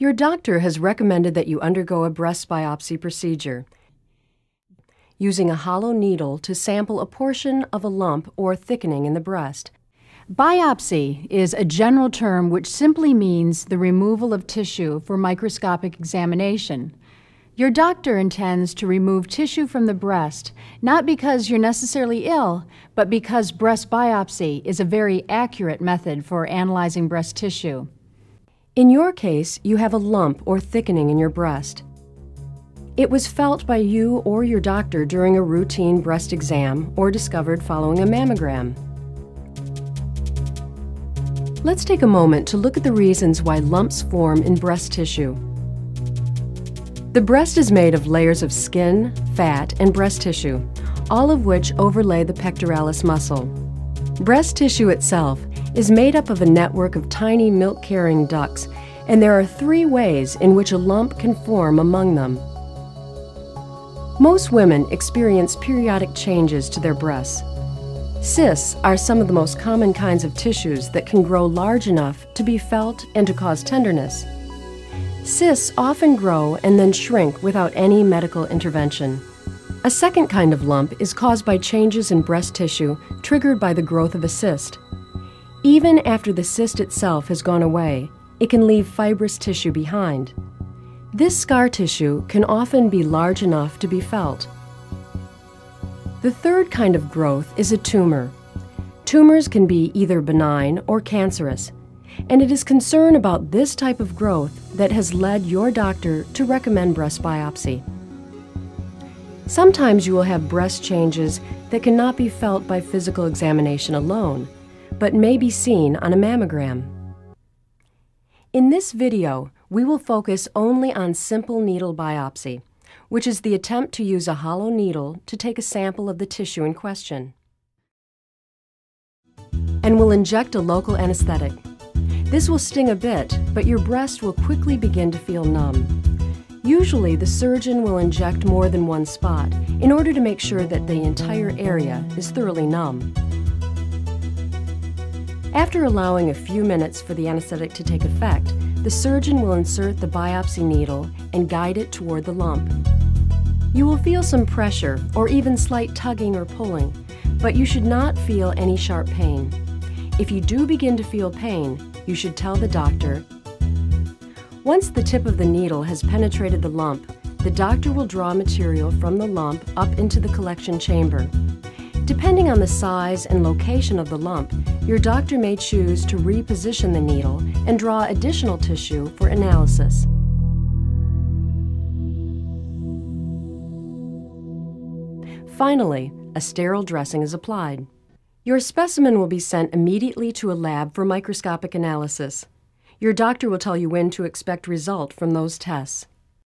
Your doctor has recommended that you undergo a breast biopsy procedure using a hollow needle to sample a portion of a lump or thickening in the breast. Biopsy is a general term which simply means the removal of tissue for microscopic examination. Your doctor intends to remove tissue from the breast, not because you're necessarily ill, but because breast biopsy is a very accurate method for analyzing breast tissue. In your case, you have a lump or thickening in your breast. It was felt by you or your doctor during a routine breast exam or discovered following a mammogram. Let's take a moment to look at the reasons why lumps form in breast tissue. The breast is made of layers of skin, fat, and breast tissue, all of which overlay the pectoralis muscle. Breast tissue itself is made up of a network of tiny milk carrying ducts, and there are three ways in which a lump can form among them. Most women experience periodic changes to their breasts. Cysts are some of the most common kinds of tissues that can grow large enough to be felt and to cause tenderness. Cysts often grow and then shrink without any medical intervention. A second kind of lump is caused by changes in breast tissue triggered by the growth of a cyst. Even after the cyst itself has gone away, it can leave fibrous tissue behind. This scar tissue can often be large enough to be felt. The third kind of growth is a tumor. Tumors can be either benign or cancerous, and it is concern about this type of growth that has led your doctor to recommend breast biopsy. Sometimes you will have breast changes that cannot be felt by physical examination alone, but may be seen on a mammogram. In this video, we will focus only on simple needle biopsy, which is the attempt to use a hollow needle to take a sample of the tissue in question. And we'll inject a local anesthetic. This will sting a bit, but your breast will quickly begin to feel numb. Usually, the surgeon will inject more than one spot in order to make sure that the entire area is thoroughly numb. After allowing a few minutes for the anesthetic to take effect, the surgeon will insert the biopsy needle and guide it toward the lump. You will feel some pressure or even slight tugging or pulling, but you should not feel any sharp pain. If you do begin to feel pain, you should tell the doctor. Once the tip of the needle has penetrated the lump, the doctor will draw material from the lump up into the collection chamber. Depending on the size and location of the lump, your doctor may choose to reposition the needle and draw additional tissue for analysis. Finally, a sterile dressing is applied. Your specimen will be sent immediately to a lab for microscopic analysis. Your doctor will tell you when to expect result from those tests.